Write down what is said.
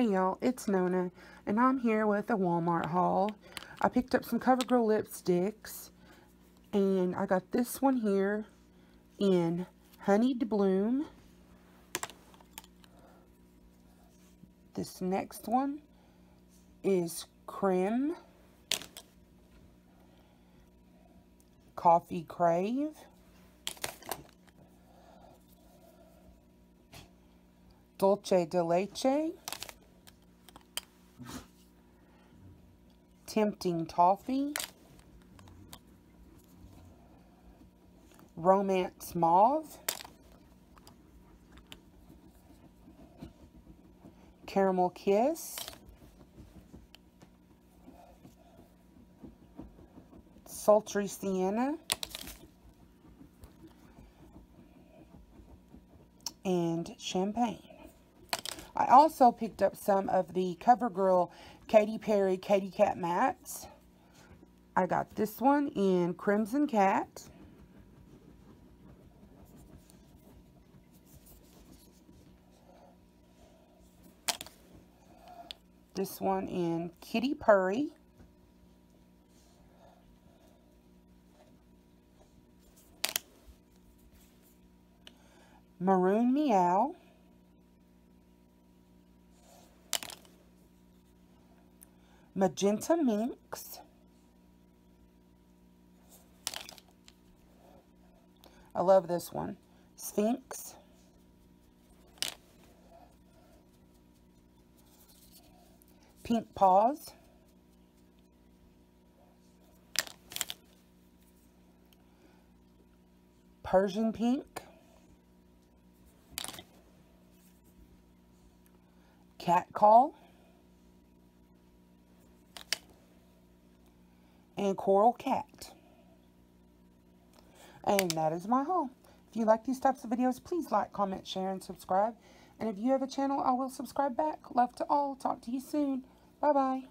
Hey y'all, it's Nona, and I'm here with a Walmart haul. I picked up some CoverGirl lipsticks, and I got this one here in Honeyed Bloom. This next one is Creme. Coffee Crave. Dulce de Leche. Tempting Toffee, Romance Mauve, Caramel Kiss, Sultry Sienna, and Champagne. I also picked up some of the CoverGirl Katy Perry Katy Kat mats. I got this one in Crimson Cat. This one in Kitty Purry. Maroon Meow. Magenta Minx. I love this one. Sphinx. Pink Paws. Persian Pink. Cat Call. And Coral Cat. And that is my haul. If you like these types of videos, please like, comment, share, and subscribe. And if you have a channel, I will subscribe back. Love to all. Talk to you soon. Bye-bye.